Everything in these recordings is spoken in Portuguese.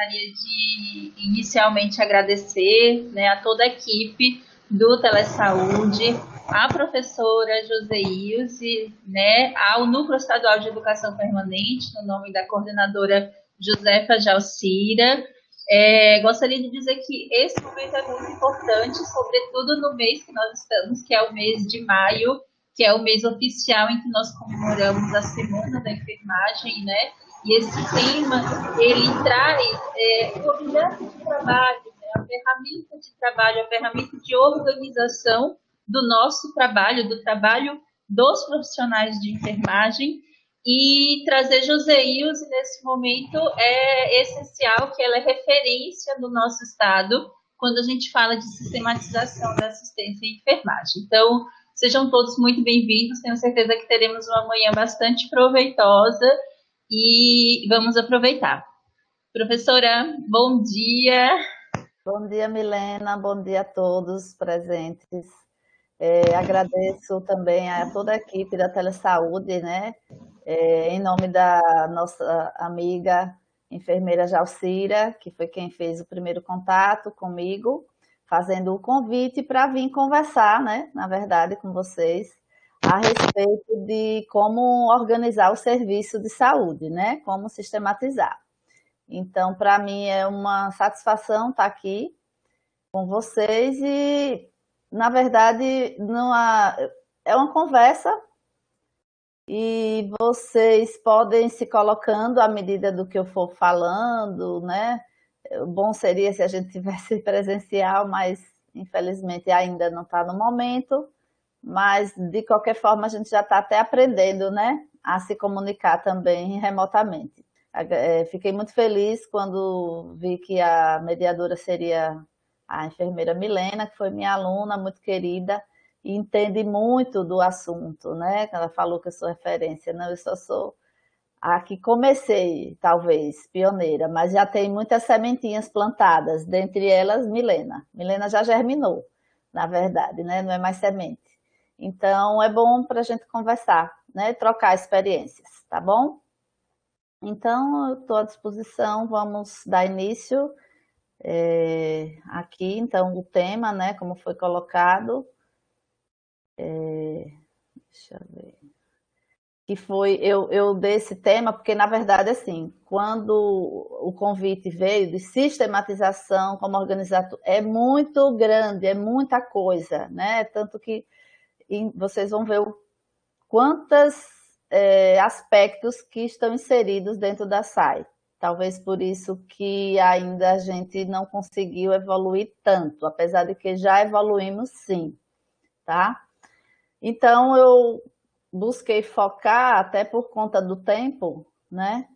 gostaria de inicialmente agradecer né, a toda a equipe do Telesaúde, a professora Joseilze, né, ao Núcleo Estadual de Educação Permanente, no nome da coordenadora Josefa Jalcira. É, gostaria de dizer que esse momento é muito importante, sobretudo no mês que nós estamos, que é o mês de maio, que é o mês oficial em que nós comemoramos a Semana da Enfermagem, né? E esse tema, ele traz é, o objeto de trabalho, né? a ferramenta de trabalho, a ferramenta de organização do nosso trabalho, do trabalho dos profissionais de enfermagem, e trazer Joseilze nesse momento é essencial, que ela é referência no nosso estado quando a gente fala de sistematização da assistência em enfermagem. Então, sejam todos muito bem-vindos, tenho certeza que teremos uma manhã bastante proveitosa e vamos aproveitar. Professora, bom dia. Bom dia, Milena, bom dia a todos presentes. É, agradeço também a toda a equipe da Telesaúde, né? É, em nome da nossa amiga enfermeira Jalcira, que foi quem fez o primeiro contato comigo, fazendo o convite para vir conversar, né? Na verdade, com vocês, a respeito de como organizar o serviço de saúde, né? Como sistematizar. Então, para mim é uma satisfação estar aqui com vocês e, na verdade, numa, é uma conversa e vocês podem se colocando à medida do que eu for falando, né? Bom seria se a gente tivesse presencial, mas infelizmente ainda não está no momento. Mas de qualquer forma a gente já está até aprendendo, né? A se comunicar também remotamente. É, fiquei muito feliz quando vi que a mediadora seria a enfermeira Milena, que foi minha aluna, muito querida, e entende muito do assunto, né? Ela falou que eu sou referência, não, eu só sou a que comecei, talvez, pioneira, mas já tem muitas sementinhas plantadas, dentre elas Milena. Milena já germinou, na verdade, né? Não é mais semente. Então, é bom para a gente conversar, né? Trocar experiências, tá bom? Então, eu estou à disposição, vamos dar início é, aqui, então, o tema, né, como foi colocado, é, deixa eu ver, que foi, eu, eu dei esse tema, porque, na verdade, assim, quando o convite veio de sistematização como organizador, é muito grande, é muita coisa, né, tanto que vocês vão ver o, quantas é, aspectos que estão inseridos dentro da SAI. Talvez por isso que ainda a gente não conseguiu evoluir tanto, apesar de que já evoluímos sim, tá? Então eu busquei focar, até por conta do tempo, né?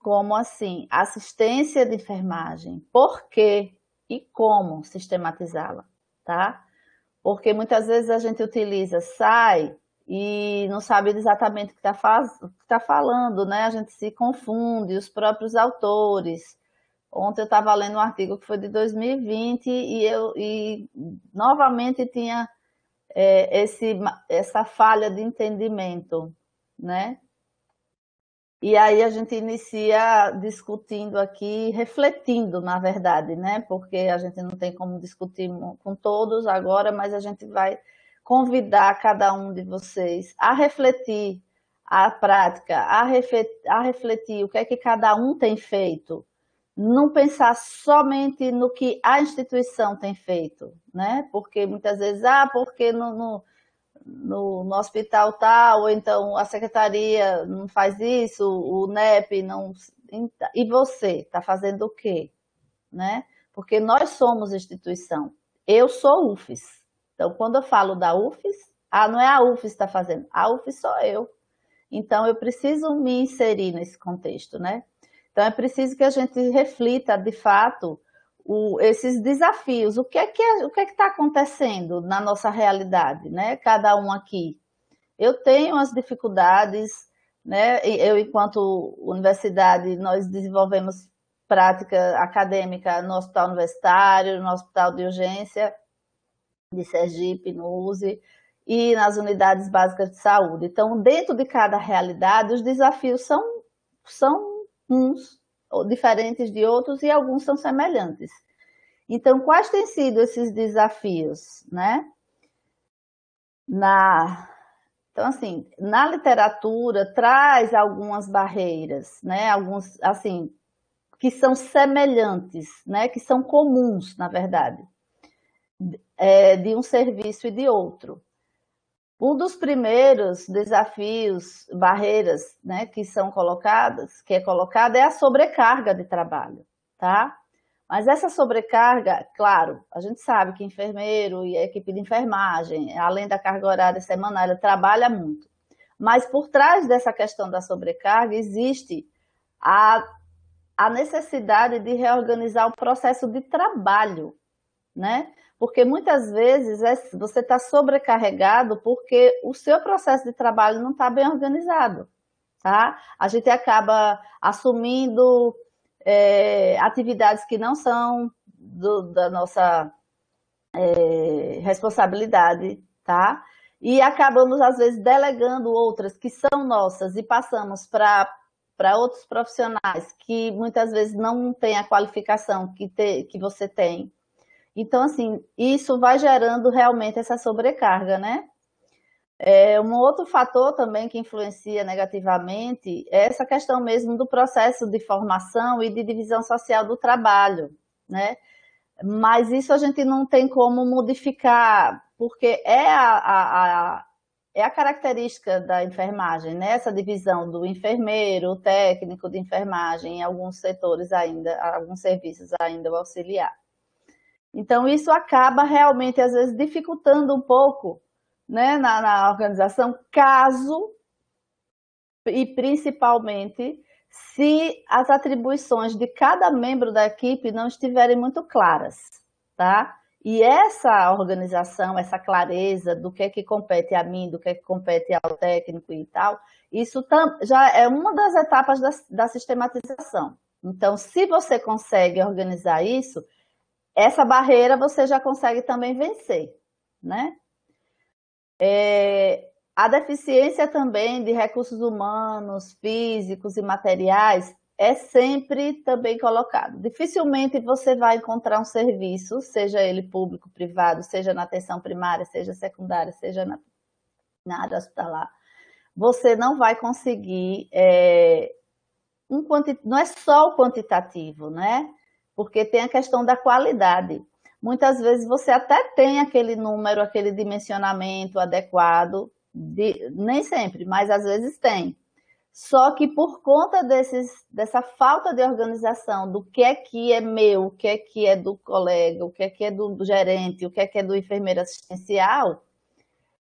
Como assim, assistência de enfermagem, por quê e como sistematizá-la, tá? Porque muitas vezes a gente utiliza SAI e não sabe exatamente o que está tá falando, né? A gente se confunde, os próprios autores. Ontem eu estava lendo um artigo que foi de 2020 e eu e novamente tinha é, esse, essa falha de entendimento, né? E aí a gente inicia discutindo aqui, refletindo, na verdade, né? Porque a gente não tem como discutir com todos agora, mas a gente vai convidar cada um de vocês a refletir a prática, a refletir, a refletir o que é que cada um tem feito, não pensar somente no que a instituição tem feito, né? Porque muitas vezes, ah, porque no, no, no, no hospital tal, ou então a secretaria não faz isso, o NEP não. E você está fazendo o quê? Né? Porque nós somos instituição. Eu sou UFES, então, quando eu falo da UFES, ah, não é a UFES que está fazendo, a UFES sou eu. Então, eu preciso me inserir nesse contexto, né? Então, é preciso que a gente reflita, de fato, o, esses desafios. O que é que é, o que é está acontecendo na nossa realidade, né? Cada um aqui. Eu tenho as dificuldades, né? Eu, enquanto universidade, nós desenvolvemos prática acadêmica no hospital universitário, no hospital de urgência, de Sergipe, no USE, e nas unidades básicas de saúde. Então, dentro de cada realidade, os desafios são, são uns, diferentes de outros e alguns são semelhantes. Então, quais têm sido esses desafios, né? Na, então, assim, na literatura traz algumas barreiras, né? Alguns, assim, que são semelhantes, né? Que são comuns, na verdade, é, de um serviço e de outro. Um dos primeiros desafios, barreiras, né, que são colocadas, que é colocada, é a sobrecarga de trabalho, tá? Mas essa sobrecarga, claro, a gente sabe que enfermeiro e a equipe de enfermagem, além da carga horária semanal, trabalha muito. Mas por trás dessa questão da sobrecarga existe a, a necessidade de reorganizar o processo de trabalho, né? Porque muitas vezes é, você está sobrecarregado porque o seu processo de trabalho não está bem organizado, tá? A gente acaba assumindo é, atividades que não são do, da nossa é, responsabilidade, tá? E acabamos, às vezes, delegando outras que são nossas e passamos para para outros profissionais que muitas vezes não têm a qualificação que, te, que você tem, então, assim, isso vai gerando realmente essa sobrecarga, né? É, um outro fator também que influencia negativamente é essa questão mesmo do processo de formação e de divisão social do trabalho, né? Mas isso a gente não tem como modificar, porque é a, a, a é a característica da enfermagem, né? Essa divisão do enfermeiro, o técnico de enfermagem, em alguns setores ainda, alguns serviços ainda o auxiliar. Então, isso acaba realmente, às vezes, dificultando um pouco né, na, na organização, caso e principalmente se as atribuições de cada membro da equipe não estiverem muito claras, tá? E essa organização, essa clareza do que é que compete a mim, do que é que compete ao técnico e tal, isso já é uma das etapas da, da sistematização. Então, se você consegue organizar isso, essa barreira você já consegue também vencer, né? É, a deficiência também de recursos humanos, físicos e materiais é sempre também colocado. Dificilmente você vai encontrar um serviço, seja ele público, privado, seja na atenção primária, seja secundária, seja na, na área hospitalar, você não vai conseguir é, um quanti... não é só o quantitativo, né? Porque tem a questão da qualidade. Muitas vezes você até tem aquele número, aquele dimensionamento adequado, de, nem sempre, mas às vezes tem. Só que por conta desses, dessa falta de organização do que é que é meu, o que é que é do colega, o que é que é do gerente, o que é que é do enfermeiro assistencial,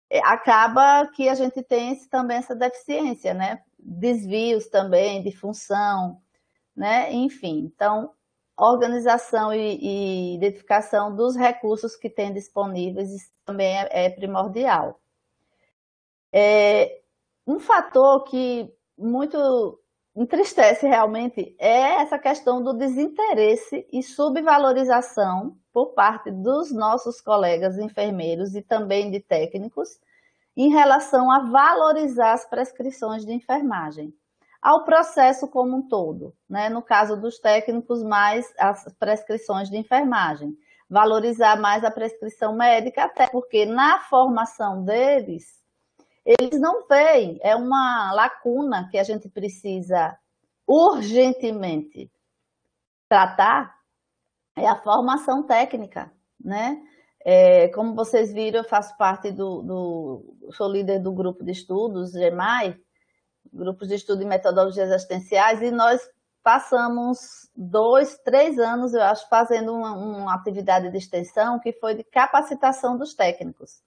é, acaba que a gente tem esse, também essa deficiência, né? Desvios também de função, né? Enfim, então organização e, e, identificação dos recursos que tem disponíveis também é, é primordial. É, um fator que muito entristece realmente é essa questão do desinteresse e subvalorização por parte dos nossos colegas enfermeiros e também de técnicos em relação a valorizar as prescrições de enfermagem ao processo como um todo, né? no caso dos técnicos, mais as prescrições de enfermagem. Valorizar mais a prescrição médica, até porque na formação deles, eles não veem, é uma lacuna que a gente precisa urgentemente tratar, é a formação técnica, né? É, como vocês viram, eu faço parte do, do, sou líder do grupo de estudos, GEMAI, grupos de estudo em metodologias assistenciais, e nós passamos dois, três anos, eu acho, fazendo uma, uma atividade de extensão que foi de capacitação dos técnicos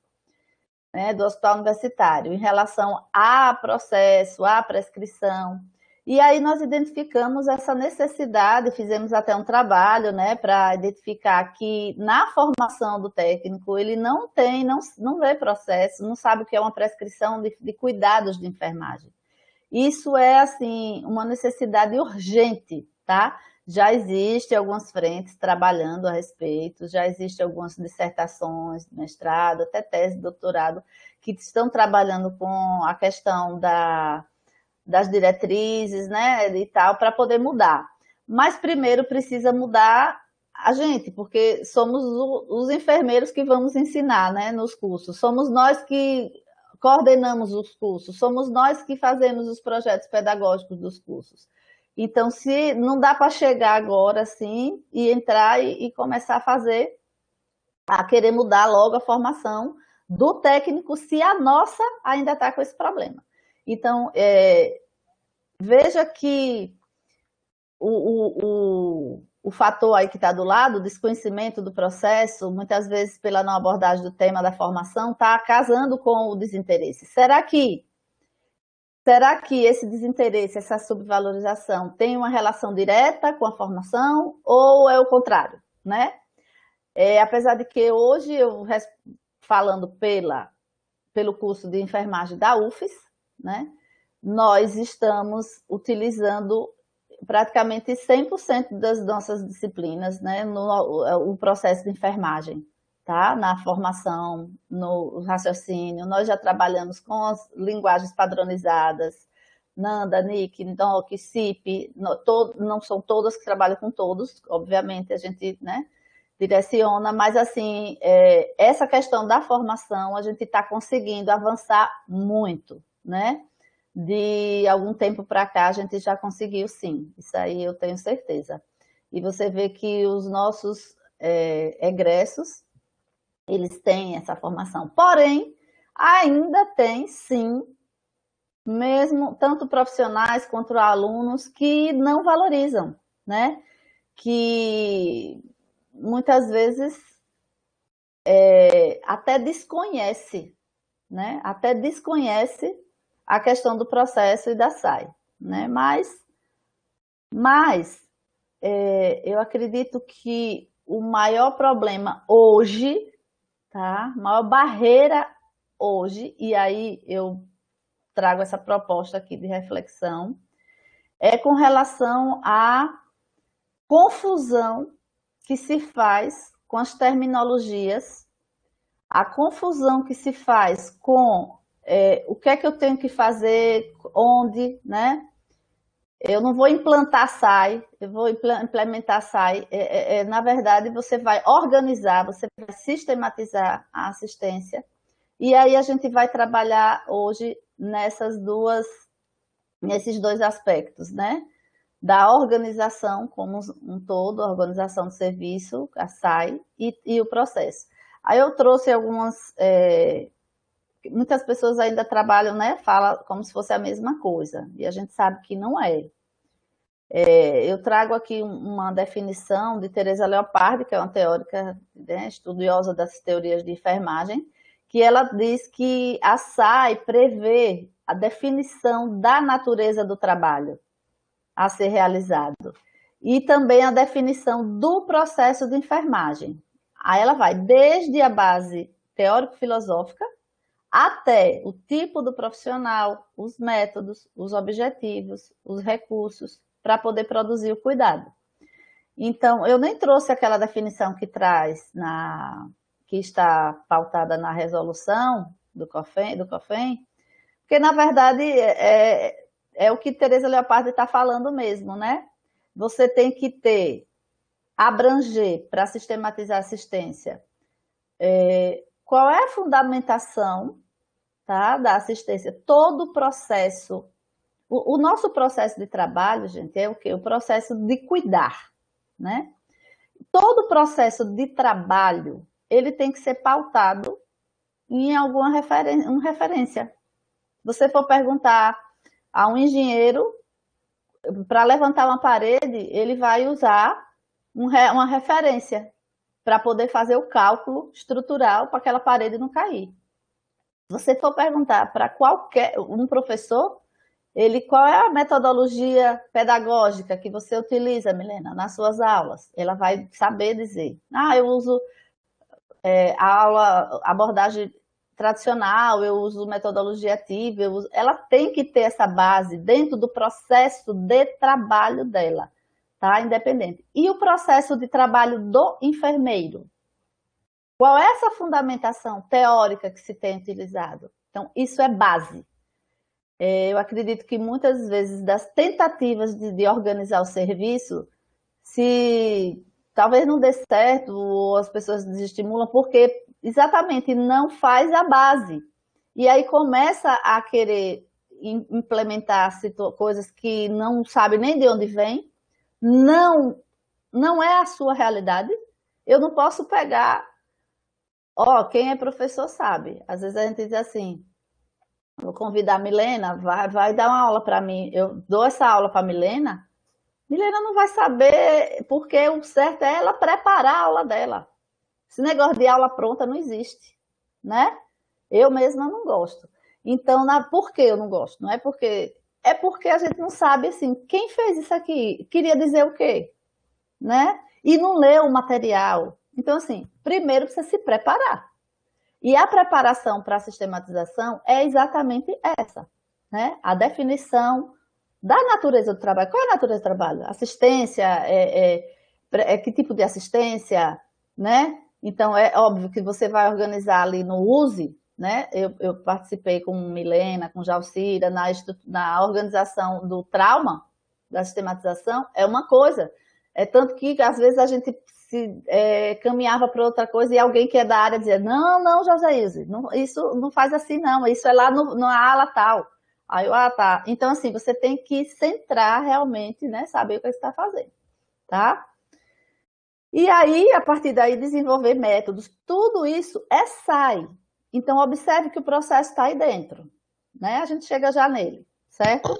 né, do hospital universitário em relação a processo, a prescrição. E aí nós identificamos essa necessidade, fizemos até um trabalho, né, para identificar que na formação do técnico ele não tem, não, não vê processo, não sabe o que é uma prescrição de, de cuidados de enfermagem. Isso é, assim, uma necessidade urgente, tá? Já existe algumas frentes trabalhando a respeito, já existem algumas dissertações, mestrado, até tese, doutorado, que estão trabalhando com a questão da, das diretrizes, né, e tal, para poder mudar. Mas primeiro precisa mudar a gente, porque somos os enfermeiros que vamos ensinar né, nos cursos, somos nós que coordenamos os cursos, somos nós que fazemos os projetos pedagógicos dos cursos. Então, se não dá para chegar agora assim e entrar e, e, começar a fazer, a querer mudar logo a formação do técnico, se a nossa ainda está com esse problema. Então, é, veja que o, o, o o fator aí que está do lado, o desconhecimento do processo, muitas vezes pela não abordagem do tema da formação, está casando com o desinteresse. Será que será que esse desinteresse, essa subvalorização tem uma relação direta com a formação ou é o contrário, né? É, apesar de que hoje eu falando pela pelo curso de enfermagem da UFES, né? Nós estamos utilizando praticamente 100% das nossas disciplinas, né, no o processo de enfermagem, tá? Na formação, no raciocínio, nós já trabalhamos com as linguagens padronizadas, Nanda, Nick, NOC, CIP, no, todo, não são todas que trabalham com todos, obviamente a gente, né, direciona, mas assim, é, essa questão da formação, a gente está conseguindo avançar muito, né? De algum tempo para cá a gente já conseguiu sim, isso aí eu tenho certeza. E você vê que os nossos é, egressos, eles têm essa formação. Porém, ainda tem sim, mesmo tanto profissionais quanto alunos que não valorizam, né? Que muitas vezes é, até desconhece, né? Até desconhece a questão do processo e da SAI, né? Mas, mas é, eu acredito que o maior problema hoje, tá? A maior barreira hoje, e aí eu trago essa proposta aqui de reflexão, é com relação à confusão que se faz com as terminologias, a confusão que se faz com é, o que é que eu tenho que fazer, onde, né? Eu não vou implantar SAI, eu vou implementar SAI. É, é, é, na verdade, você vai organizar, você vai sistematizar a assistência. E aí a gente vai trabalhar hoje nessas duas, nesses dois aspectos, né? Da organização como um todo, a organização do serviço, a SAI, e, e o processo. Aí eu trouxe algumas é, muitas pessoas ainda trabalham, né? Fala como se fosse a mesma coisa, e a gente sabe que não é. é eu trago aqui uma definição de Teresa Leopardi, que é uma teórica né, estudiosa das teorias de enfermagem, que ela diz que a SAI prevê a definição da natureza do trabalho a ser realizado e também a definição do processo de enfermagem. Aí ela vai desde a base teórico-filosófica, até o tipo do profissional, os métodos, os objetivos, os recursos para poder produzir o cuidado. Então, eu nem trouxe aquela definição que traz na que está pautada na resolução do COFEM, do COFEM porque na verdade é, é, é o que Teresa Leopardi está falando mesmo, né? Você tem que ter, abranger para sistematizar assistência, é, qual é a fundamentação tá, da assistência? Todo o processo, o, o, nosso processo de trabalho, gente, é o quê? O processo de cuidar, né? Todo o processo de trabalho, ele tem que ser pautado em alguma referen uma referência. Você for perguntar a um engenheiro para levantar uma parede, ele vai usar um, uma referência para poder fazer o cálculo estrutural para aquela parede não cair. Se você for perguntar para qualquer um professor, ele qual é a metodologia pedagógica que você utiliza, Milena, nas suas aulas? Ela vai saber dizer. Ah, eu uso é, a aula, abordagem tradicional, eu uso metodologia ativa, uso... ela tem que ter essa base dentro do processo de trabalho dela tá? Independente. E o processo de trabalho do enfermeiro? Qual é essa fundamentação teórica que se tem utilizado? Então, isso é base. É, eu acredito que muitas vezes das tentativas de, de organizar o serviço se talvez não dê certo ou as pessoas desestimulam porque exatamente não faz a base. E aí começa a querer implementar coisas que não sabe nem de onde vem, não não é a sua realidade. Eu não posso pegar, ó, quem é professor sabe. Às vezes a gente diz assim, vou convidar a Milena, vai, vai dar uma aula para mim. Eu dou essa aula para Milena, Milena não vai saber, porque o certo é ela preparar a aula dela. Esse negócio de aula pronta não existe, né? Eu mesma não gosto. Então, na, por que eu não gosto? Não é porque é porque a gente não sabe assim, quem fez isso aqui queria dizer o quê, né? E não leu o material. Então, assim, primeiro precisa se preparar. E a preparação para a sistematização é exatamente essa, né? A definição da natureza do trabalho. Qual é a natureza do trabalho? Assistência, é, é, é que tipo de assistência, né? Então, é óbvio que você vai organizar ali no USE, né? Eu, eu participei com Milena, com Jalcira, na, na organização do trauma, da sistematização, é uma coisa. É tanto que, às vezes, a gente se é, caminhava para outra coisa e alguém que é da área dizia, não, não, não, isso não faz assim não, isso é lá no, na ala tal. Aí eu, ah, tá. Então, assim, você tem que centrar realmente, né? Saber o que você está fazendo, tá? E aí, a partir daí, desenvolver métodos. Tudo isso é SAI. Então, observe que o processo está aí dentro, né? A gente chega já nele, certo?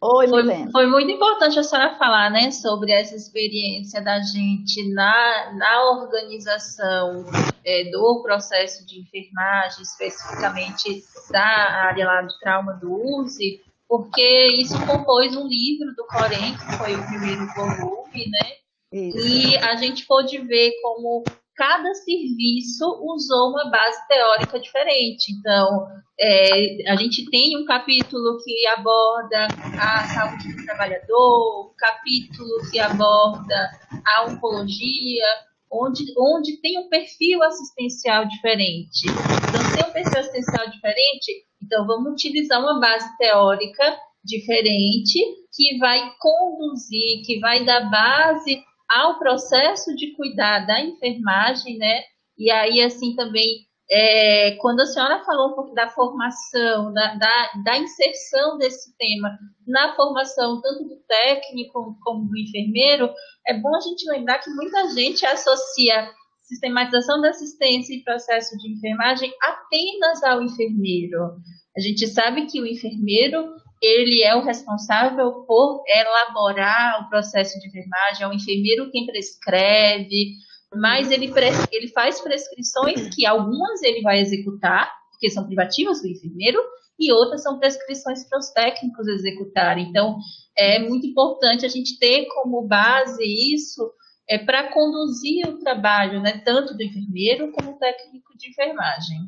Oi, foi, foi muito importante a senhora falar, né, sobre essa experiência da gente na, na organização é, do processo de enfermagem, especificamente da área lá de trauma do USE, porque isso compôs um livro do Corém, que foi o primeiro volume, né? Isso. E a gente pôde ver como cada serviço usou uma base teórica diferente. Então, é, a gente tem um capítulo que aborda a saúde do trabalhador, um capítulo que aborda a oncologia, onde, onde tem um perfil assistencial diferente. Então, se tem um perfil assistencial diferente, então vamos utilizar uma base teórica diferente que vai conduzir, que vai dar base ao processo de cuidar da enfermagem, né? E aí, assim, também, é, quando a senhora falou um pouco da formação, da, da, da, inserção desse tema na formação tanto do técnico como do enfermeiro, é bom a gente lembrar que muita gente associa sistematização da assistência e processo de enfermagem apenas ao enfermeiro. A gente sabe que o enfermeiro ele é o responsável por elaborar o processo de enfermagem, é o enfermeiro quem prescreve, mas ele, ele faz prescrições que algumas ele vai executar, porque são privativas do enfermeiro, e outras são prescrições para os técnicos executarem. Então, é muito importante a gente ter como base isso é, para conduzir o trabalho, né, tanto do enfermeiro como do técnico de enfermagem.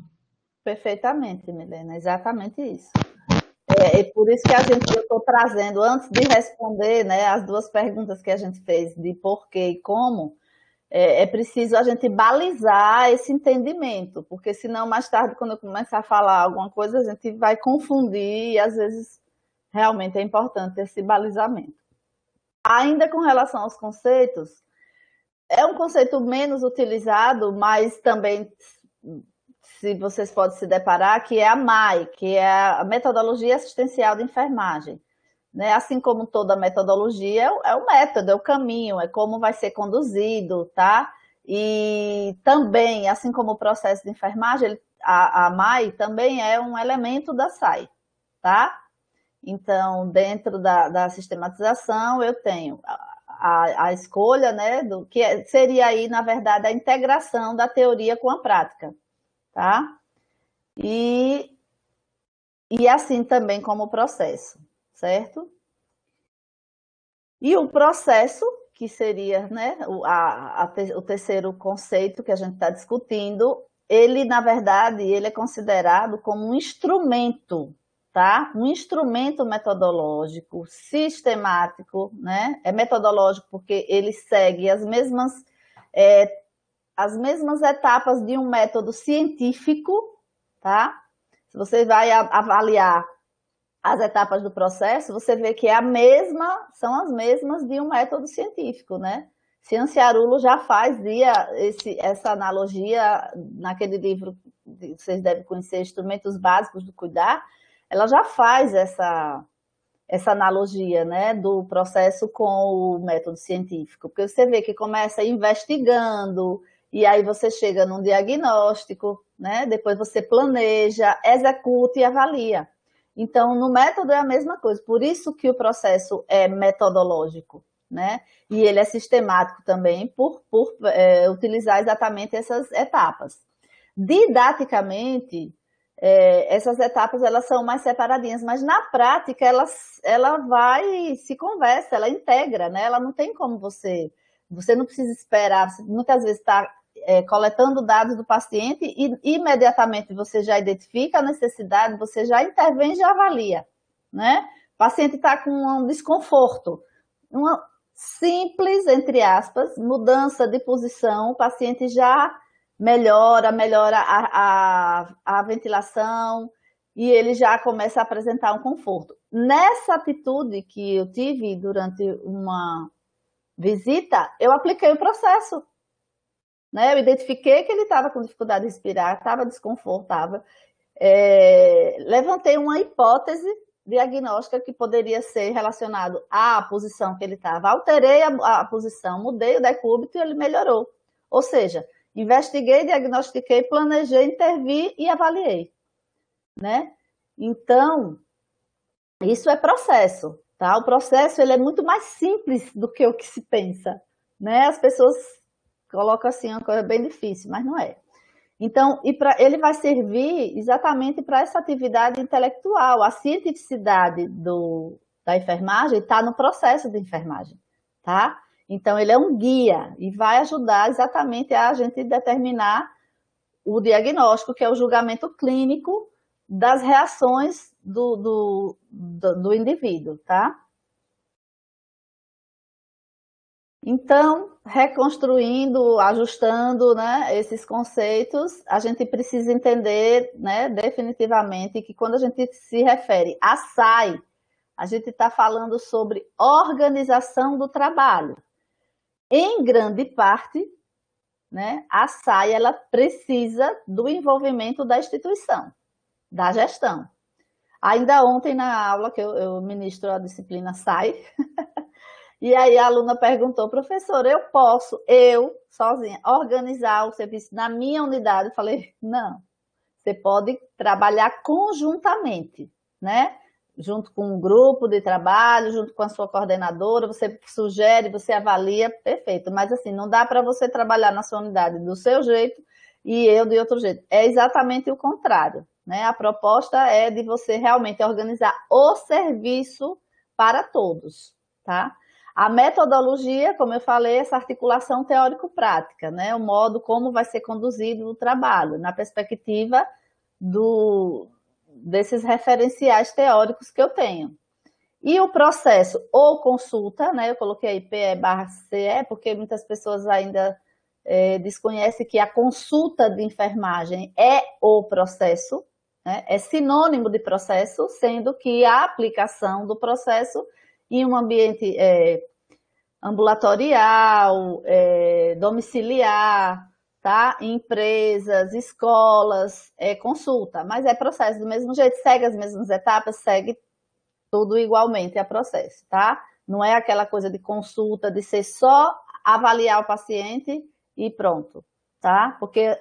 Perfeitamente, Milena, exatamente isso. É, é por isso que a gente, eu estou trazendo, antes de responder né, as duas perguntas que a gente fez, de porquê e como, é, é, preciso a gente balizar esse entendimento, porque senão mais tarde, quando eu começar a falar alguma coisa, a gente vai confundir e às vezes realmente é importante esse balizamento. Ainda com relação aos conceitos, é um conceito menos utilizado, mas também se vocês podem se deparar, que é a MAI, que é a Metodologia Assistencial de Enfermagem. Né? Assim como toda metodologia, é o método, é o caminho, é como vai ser conduzido, tá? E também, assim como o processo de enfermagem, a, a MAI também é um elemento da SAI, tá? Então, dentro da, da sistematização, eu tenho a, a, escolha, né, do que é, seria aí, na verdade, a integração da teoria com a prática tá? E, e assim também como o processo, certo? E o processo, que seria né, o, a, a, o terceiro conceito que a gente está discutindo, ele, na verdade, ele é considerado como um instrumento, tá? Um instrumento metodológico, sistemático, né? É metodológico porque ele segue as mesmas é, as mesmas etapas de um método científico, tá? Se você vai avaliar as etapas do processo, você vê que é a mesma, são as mesmas de um método científico, né? Cianciarulo já fazia esse, essa analogia naquele livro que vocês devem conhecer, Instrumentos Básicos do Cuidar, ela já faz essa, essa analogia né, do processo com o método científico, porque você vê que começa investigando, e aí você chega num diagnóstico, né, depois você planeja, executa e avalia. Então, no método é a mesma coisa, por isso que o processo é metodológico, né? E ele é sistemático também por, por é, utilizar exatamente essas etapas. Didaticamente, é, essas etapas elas são mais separadinhas, mas na prática ela, ela vai se conversa, ela integra, né? Ela não tem como você, você não precisa esperar, você muitas vezes está é, coletando dados do paciente e imediatamente você já identifica a necessidade, você já intervém e já avalia, né? O paciente está com um desconforto, uma simples, entre aspas, mudança de posição, o paciente já melhora, melhora a, a, a ventilação e ele já começa a apresentar um conforto. Nessa atitude que eu tive durante uma visita, eu apliquei o processo né? Eu identifiquei que ele estava com dificuldade de respirar, estava desconfortável. É, levantei uma hipótese diagnóstica que poderia ser relacionado à posição que ele estava. Alterei a, a, posição, mudei o decúbito e ele melhorou. Ou seja, investiguei, diagnostiquei, planejei, intervi e avaliei. Né? Então, isso é processo. Tá? O processo ele é muito mais simples do que o que se pensa. Né? As pessoas coloca assim uma coisa bem difícil, mas não é. Então, e pra, ele vai servir exatamente para essa atividade intelectual. A cientificidade do, da enfermagem está no processo de enfermagem, tá? Então, ele é um guia e vai ajudar exatamente a gente determinar o diagnóstico, que é o julgamento clínico das reações do, do, do, do indivíduo, tá? Então, reconstruindo, ajustando né, esses conceitos, a gente precisa entender né, definitivamente que quando a gente se refere a SAI, a gente está falando sobre organização do trabalho. Em grande parte, né, a SAI ela precisa do envolvimento da instituição, da gestão. Ainda ontem, na aula que eu, eu ministro a disciplina SAI, E aí a aluna perguntou, professor, eu posso, eu, sozinha, organizar o serviço na minha unidade? Eu falei, não. Você pode trabalhar conjuntamente, né? Junto com um grupo de trabalho, junto com a sua coordenadora, você sugere, você avalia, perfeito. Mas assim, não dá para você trabalhar na sua unidade do seu jeito e eu de outro jeito. É exatamente o contrário. Né? A proposta é de você realmente organizar o serviço para todos, tá? A metodologia, como eu falei, essa articulação teórico-prática, né? o modo como vai ser conduzido o trabalho, na perspectiva do, desses referenciais teóricos que eu tenho. E o processo ou consulta, né? eu coloquei aí PE barra CE, porque muitas pessoas ainda é, desconhecem que a consulta de enfermagem é o processo, né? é sinônimo de processo, sendo que a aplicação do processo em um ambiente é, ambulatorial, é, domiciliar, tá? Empresas, escolas, é, consulta, mas é processo do mesmo jeito, segue as mesmas etapas, segue tudo igualmente a processo, tá? Não é aquela coisa de consulta, de ser só avaliar o paciente e pronto, tá? Porque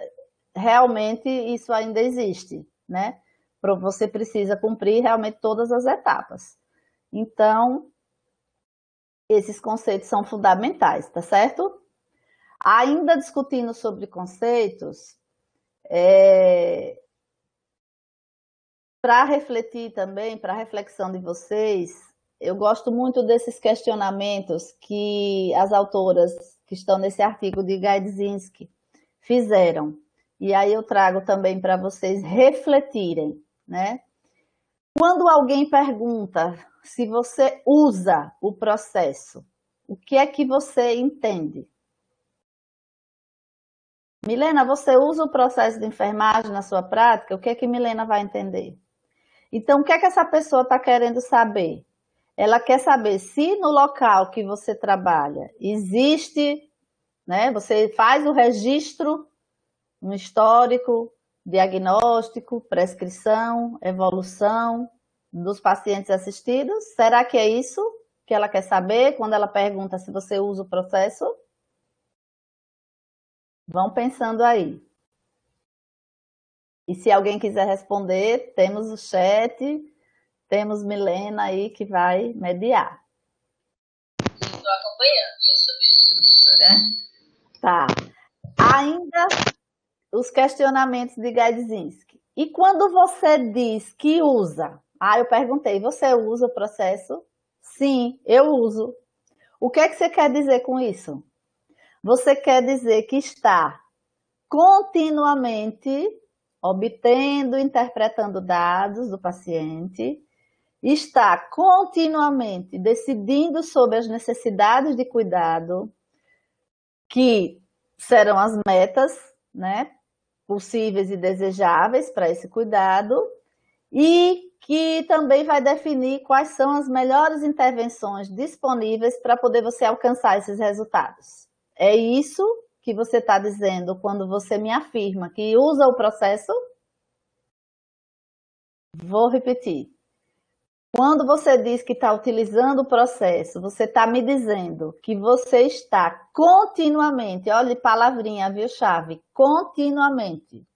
realmente isso ainda existe, né? Você precisa cumprir realmente todas as etapas. Então, esses conceitos são fundamentais, tá certo? Ainda discutindo sobre conceitos, é... para refletir também, para reflexão de vocês, eu gosto muito desses questionamentos que as autoras que estão nesse artigo de Gaidzinski fizeram. E aí eu trago também para vocês refletirem, né? Quando alguém pergunta se você usa o processo, o que é que você entende? Milena, você usa o processo de enfermagem na sua prática? O que é que Milena vai entender? Então, o que é que essa pessoa está querendo saber? Ela quer saber se no local que você trabalha existe, né? Você faz o registro, um histórico, diagnóstico, prescrição, evolução dos pacientes assistidos. Será que é isso que ela quer saber quando ela pergunta se você usa o processo? Vão pensando aí. E se alguém quiser responder, temos o chat, temos Milena aí que vai mediar. Estou acompanhando isso mesmo, professora. Tá. Ainda os questionamentos de Gaidzinski. E quando você diz que usa, ah, eu perguntei, você usa o processo? Sim, eu uso. O que é que você quer dizer com isso? Você quer dizer que está continuamente obtendo interpretando dados do paciente, está continuamente decidindo sobre as necessidades de cuidado, que serão as metas, né, possíveis e desejáveis para esse cuidado, e que também vai definir quais são as melhores intervenções disponíveis para poder você alcançar esses resultados. É isso que você está dizendo quando você me afirma que usa o processo? Vou repetir. Quando você diz que está utilizando o processo, você está me dizendo que você está continuamente, olha palavrinha, viu, chave? Continuamente.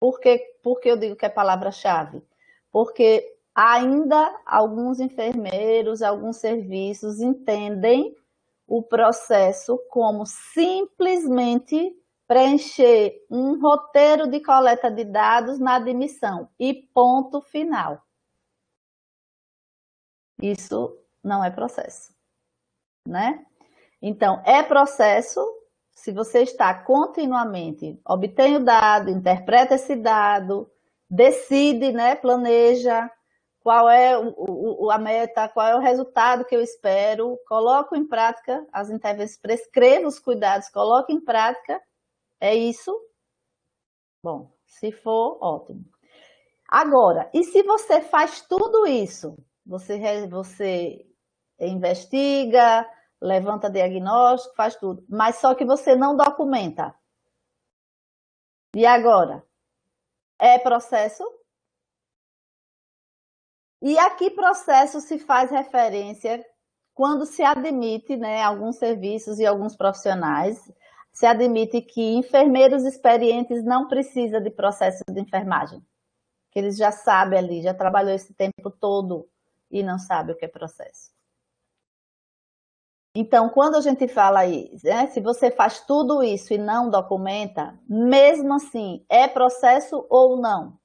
Por que, por que eu digo que é palavra-chave? Porque ainda alguns enfermeiros, alguns serviços entendem o processo como simplesmente preencher um roteiro de coleta de dados na admissão e ponto final. Isso não é processo, né? Então, é processo se você está continuamente, obtém o dado, interpreta esse dado, decide, né, planeja, qual é o, a meta, qual é o resultado que eu espero, coloco em prática as intervenções, prescrevo os cuidados, coloco em prática, é isso? Bom, se for, ótimo. Agora, e se você faz tudo isso? Você, você investiga, levanta diagnóstico, faz tudo, mas só que você não documenta. E agora? É processo? E a que processo se faz referência quando se admite, né, alguns serviços e alguns profissionais, se admite que enfermeiros experientes não precisam de processo de enfermagem? Que eles já sabem ali, já trabalhou esse tempo todo e não sabe o que é processo. Então, quando a gente fala aí, né, se você faz tudo isso e não documenta, mesmo assim, é processo ou não?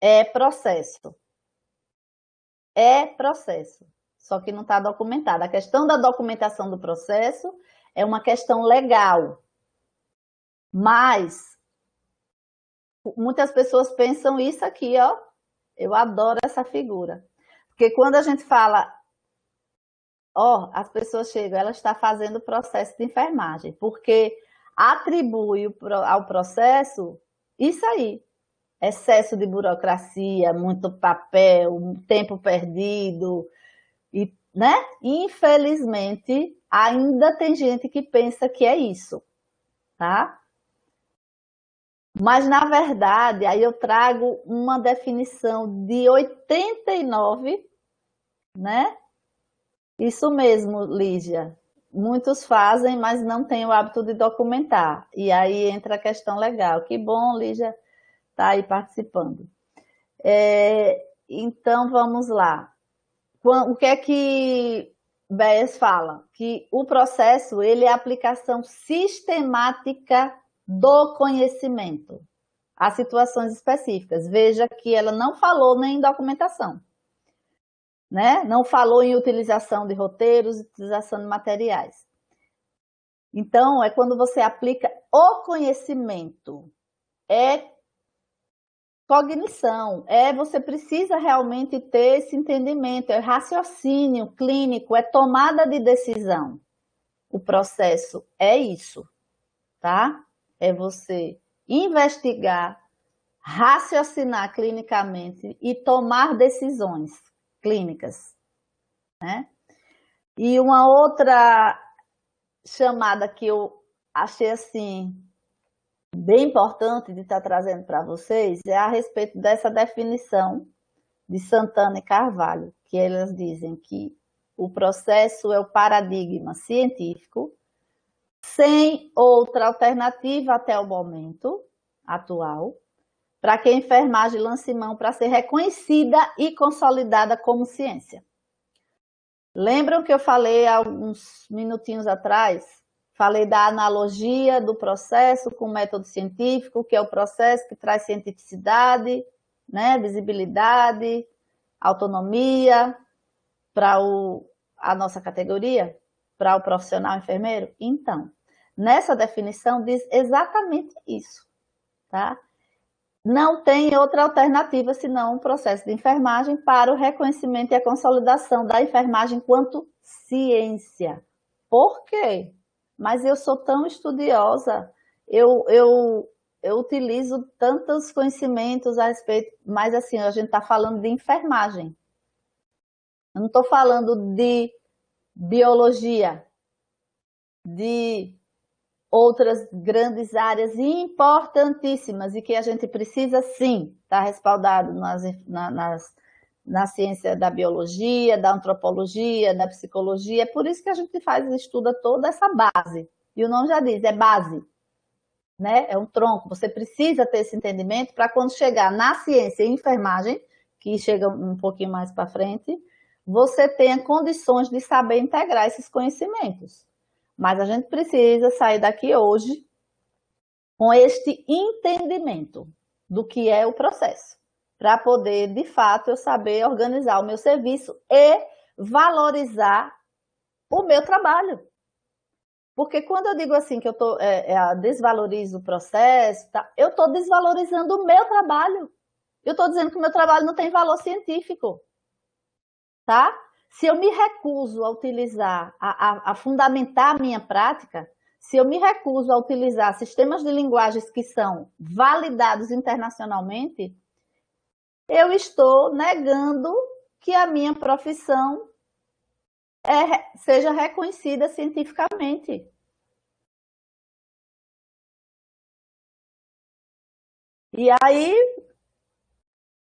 É processo é processo, só que não está documentado. A questão da documentação do processo é uma questão legal, mas muitas pessoas pensam isso aqui, ó. Eu adoro essa figura. Porque quando a gente fala, ó, as pessoas chegam, ela está fazendo processo de enfermagem, porque atribui ao processo isso aí excesso de burocracia, muito papel, tempo perdido, e, né? Infelizmente, ainda tem gente que pensa que é isso, tá? Mas, na verdade, aí eu trago uma definição de 89, né? Isso mesmo, Lígia. Muitos fazem, mas não têm o hábito de documentar. E aí entra a questão legal. Que bom, Lígia, está aí participando. É, então, vamos lá. O que é que Bess fala? Que o processo ele é a aplicação sistemática do conhecimento a situações específicas. Veja que ela não falou nem em documentação. Né? Não falou em utilização de roteiros, utilização de materiais. Então, é quando você aplica o conhecimento. É Cognição é você precisa realmente ter esse entendimento, é raciocínio clínico, é tomada de decisão. O processo é isso, tá? É você investigar, raciocinar clinicamente e tomar decisões clínicas, né? E uma outra chamada que eu achei assim bem importante de estar trazendo para vocês é a respeito dessa definição de Santana e Carvalho, que elas dizem que o processo é o paradigma científico sem outra alternativa até o momento atual, para que a enfermagem lance mão para ser reconhecida e consolidada como ciência. Lembram que eu falei há alguns minutinhos atrás? Falei da analogia do processo com o método científico, que é o processo que traz cientificidade, né, visibilidade, autonomia para a nossa categoria, para o profissional enfermeiro? Então, nessa definição diz exatamente isso, tá? Não tem outra alternativa senão um processo de enfermagem para o reconhecimento e a consolidação da enfermagem quanto ciência. Por quê? Mas eu sou tão estudiosa, eu, eu, eu utilizo tantos conhecimentos a respeito, mas assim, a gente está falando de enfermagem. Eu não estou falando de biologia, de outras grandes áreas importantíssimas e que a gente precisa sim estar respaldado nas, nas, na ciência da biologia, da antropologia, da psicologia. É por isso que a gente faz estuda toda essa base. E o nome já diz, é base. Né? É um tronco. Você precisa ter esse entendimento para quando chegar na ciência e enfermagem, que chega um pouquinho mais para frente, você tenha condições de saber integrar esses conhecimentos. Mas a gente precisa sair daqui hoje com este entendimento do que é o processo, para poder, de fato, eu saber organizar o meu serviço e valorizar o meu trabalho. Porque quando eu digo assim que eu tô, é, é, desvalorizo o processo, tá, eu estou desvalorizando o meu trabalho. Eu estou dizendo que o meu trabalho não tem valor científico. Tá? Se eu me recuso a utilizar, a, a, a fundamentar a minha prática, se eu me recuso a utilizar sistemas de linguagens que são validados internacionalmente, eu estou negando que a minha profissão é, seja reconhecida cientificamente. E aí,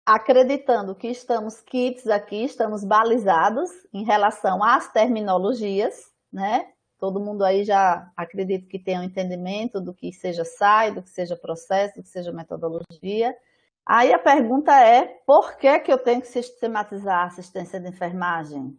acreditando que estamos kits aqui, estamos balizados em relação às terminologias, né? Todo mundo aí já acredita que tem um entendimento do que seja SAI, do que seja processo, do que seja metodologia. Aí a pergunta é, por que, que eu tenho que sistematizar a assistência de enfermagem?